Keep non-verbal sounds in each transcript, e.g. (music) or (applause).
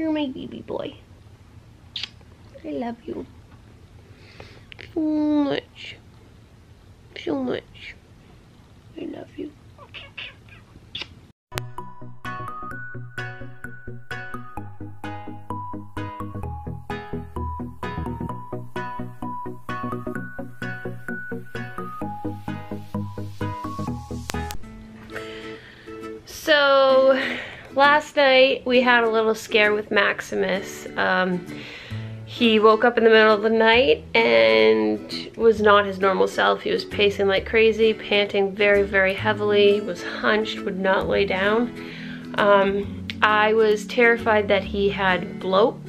You're my baby boy. I love you. So much. So much. I love you. So last night we had a little scare with Maximus. Um, he woke up in the middle of the night and was not his normal self. He was pacing like crazy, panting very, very heavily, was hunched, would not lay down. Um, I was terrified that he had bloat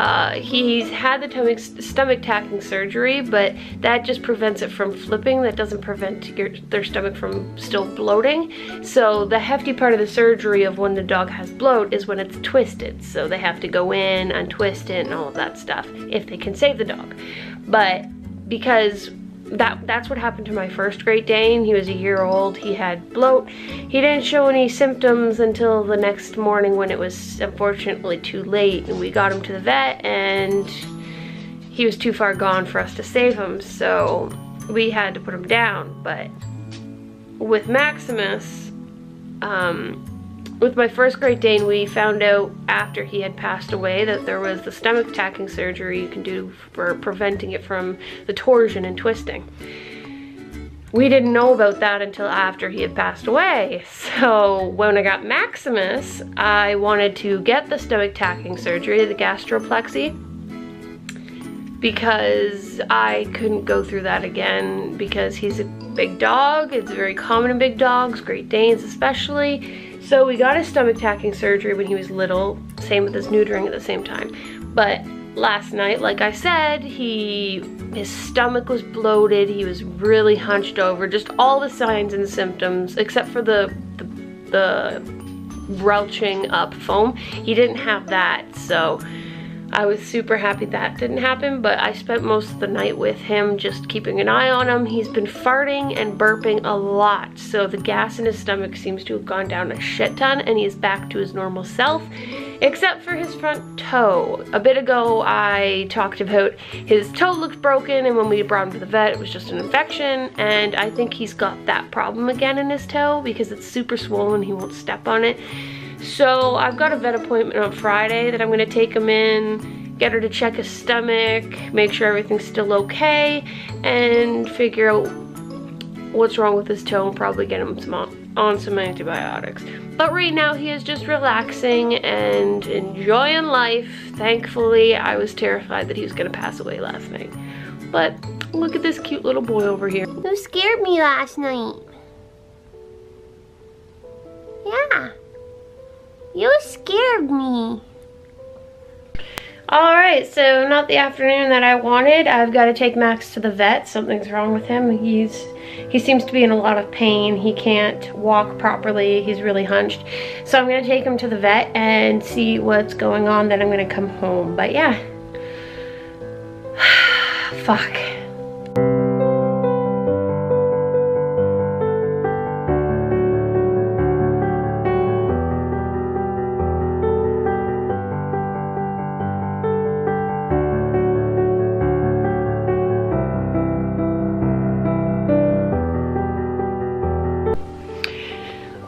uh, he's had the stomach, tacking surgery, but that just prevents it from flipping. That doesn't prevent your, their stomach from still bloating. So the hefty part of the surgery of when the dog has bloat is when it's twisted. So they have to go in, untwist it, and all of that stuff if they can save the dog. But because that that's what happened to my first Great Dane. He was a year old. He had bloat. He didn't show any symptoms until the next morning when it was unfortunately too late. And we got him to the vet and he was too far gone for us to save him. So we had to put him down. But with Maximus, um, with my first Great Dane, we found out after he had passed away that there was the stomach tacking surgery you can do for preventing it from the torsion and twisting. We didn't know about that until after he had passed away. So when I got Maximus, I wanted to get the stomach tacking surgery, the gastropexy, because I couldn't go through that again because he's a big dog. It's very common in big dogs, Great Danes especially so we got his stomach tacking surgery when he was little, same with his neutering at the same time. But last night, like I said, he his stomach was bloated, he was really hunched over, just all the signs and symptoms, except for the, the, the belching up foam. He didn't have that, so I was super happy that didn't happen, but I spent most of the night with him just keeping an eye on him. He's been farting and burping a lot, so the gas in his stomach seems to have gone down a shit ton and he's back to his normal self, except for his front toe. A bit ago, I talked about his toe looked broken and when we brought him to the vet, it was just an infection, and I think he's got that problem again in his toe because it's super swollen, he won't step on it. So I've got a vet appointment on Friday that I'm gonna take him in, get her to check his stomach, make sure everything's still okay, and figure out what's wrong with his toe and probably get him some on some antibiotics. But right now he is just relaxing and enjoying life. Thankfully, I was terrified that he was gonna pass away last night. But look at this cute little boy over here. You scared me last night. Yeah. You scared me. Alright, so not the afternoon that I wanted. I've got to take Max to the vet. Something's wrong with him. He's He seems to be in a lot of pain. He can't walk properly. He's really hunched. So I'm going to take him to the vet and see what's going on. Then I'm going to come home. But yeah. (sighs) Fuck.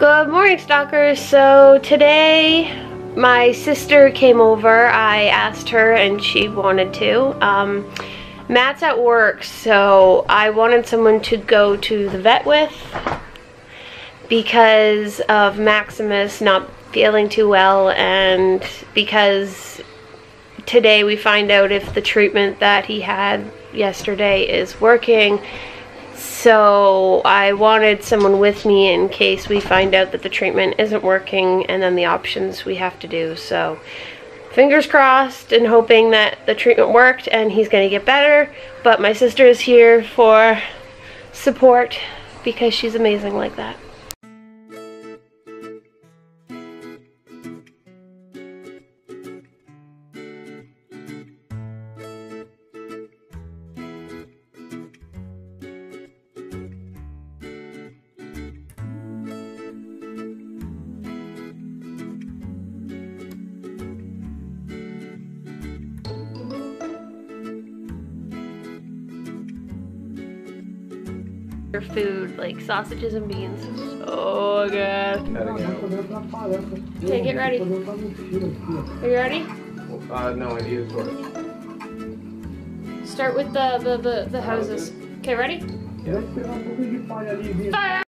Good morning stalkers. So today my sister came over. I asked her and she wanted to. Um, Matt's at work so I wanted someone to go to the vet with because of Maximus not feeling too well and because today we find out if the treatment that he had yesterday is working so I wanted someone with me in case we find out that the treatment isn't working and then the options we have to do. So fingers crossed and hoping that the treatment worked and he's going to get better. But my sister is here for support because she's amazing like that. Your food, like sausages and beans. So good. Okay, get ready. Are you ready? Uh, no, I need a torch. Start with the the the, the houses. Okay, ready? Fire!